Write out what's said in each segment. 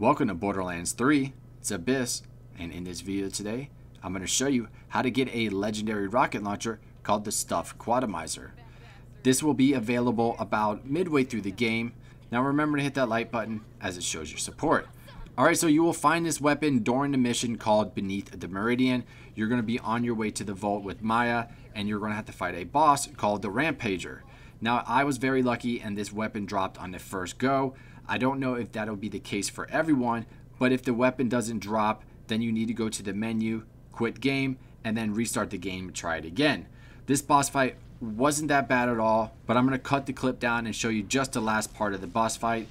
Welcome to Borderlands 3, it's Abyss, and in this video today, I'm going to show you how to get a legendary rocket launcher called the Stuff Quadomizer. This will be available about midway through the game. Now remember to hit that like button as it shows your support. Alright, so you will find this weapon during the mission called Beneath the Meridian. You're going to be on your way to the vault with Maya, and you're going to have to fight a boss called the Rampager. Now, I was very lucky and this weapon dropped on the first go. I don't know if that'll be the case for everyone, but if the weapon doesn't drop, then you need to go to the menu, quit game, and then restart the game and try it again. This boss fight wasn't that bad at all, but I'm going to cut the clip down and show you just the last part of the boss fight.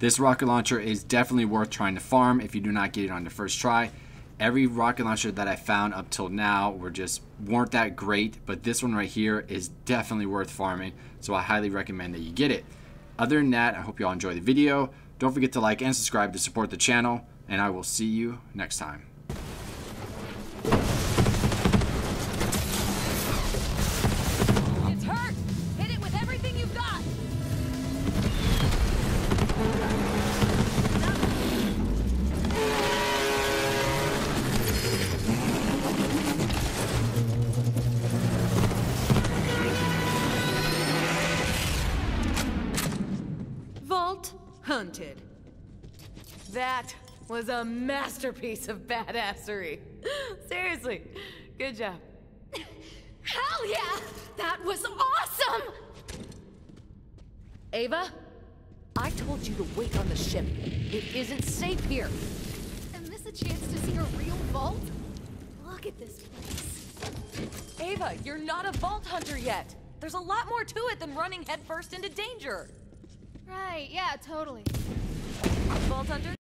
This rocket launcher is definitely worth trying to farm if you do not get it on the first try. Every rocket launcher that I found up till now were just weren't that great, but this one right here is definitely worth farming, so I highly recommend that you get it. Other than that, I hope you all enjoy the video. Don't forget to like and subscribe to support the channel, and I will see you next time. Hunted. That was a masterpiece of badassery. Seriously, good job. Hell yeah! That was awesome! Ava, I told you to wait on the ship. It isn't safe here. Isn't this a chance to see a real vault? Look at this place. Ava, you're not a vault hunter yet. There's a lot more to it than running headfirst into danger. Right, yeah, totally. Vault hunter?